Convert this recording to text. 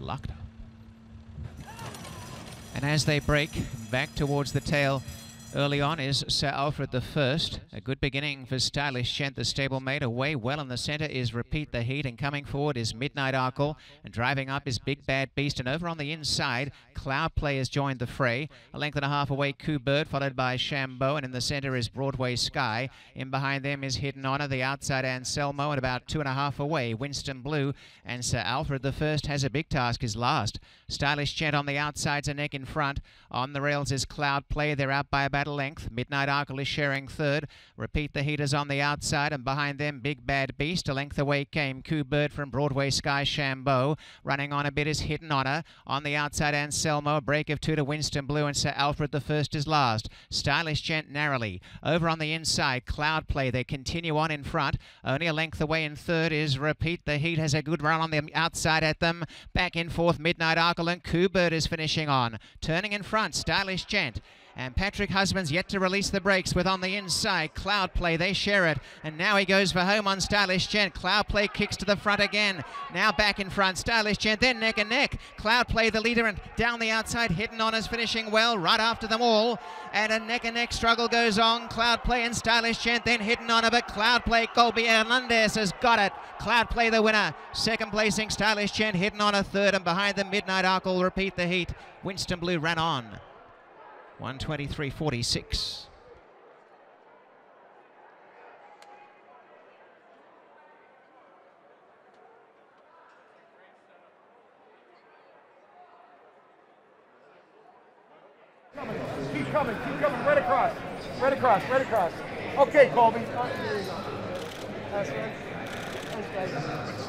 Lucknow. And as they break back towards the tail, Early on is Sir Alfred the First. A good beginning for Stylish Gent, the stablemate. Away well in the centre is Repeat the Heat, and coming forward is Midnight Arkle, and driving up is Big Bad Beast, and over on the inside, Cloud Play has joined the fray. A length and a half away, Coup Bird, followed by Shambo, and in the centre is Broadway Sky. In behind them is Hidden Honor, the outside Anselmo, and about two and a half away, Winston Blue, and Sir Alfred the First has a big task, his last. Stylish Gent on the outsides, a neck in front. On the rails is Cloud Play, they're out by about a length. Midnight Arkle is sharing third. Repeat the heaters on the outside, and behind them, Big Bad Beast. A length away came Coup Bird from Broadway Sky Shambo. Running on a bit is Hidden Honor. On the outside, Anselmo. A break of two to Winston Blue, and Sir Alfred the first is last. Stylish Gent narrowly. Over on the inside, Cloud Play. They continue on in front. Only a length away in third is Repeat the Heat. Has a good run on the outside at them. Back in fourth, Midnight Arkle, and Coup Bird is finishing on. Turning in front, Stylish Gent. And Patrick Husbands yet to release the brakes with on the inside Cloud Play. They share it. And now he goes for home on Stylish Gent. Cloud Play kicks to the front again. Now back in front. Stylish Gent, then neck and neck. Cloud Play the leader and down the outside. Hidden Honor is finishing well right after them all. And a neck and neck struggle goes on. Cloud Play and Stylish Gent then Hidden Honor but Cloud Play Colby Hernandez has got it. Cloud Play the winner. Second placing Stylish Gent Hidden Honor a third and behind the Midnight Arkle repeat the heat. Winston Blue ran on. 123.46. Keep coming, keep coming, right across, right across, right across. Okay, Colby. Guys.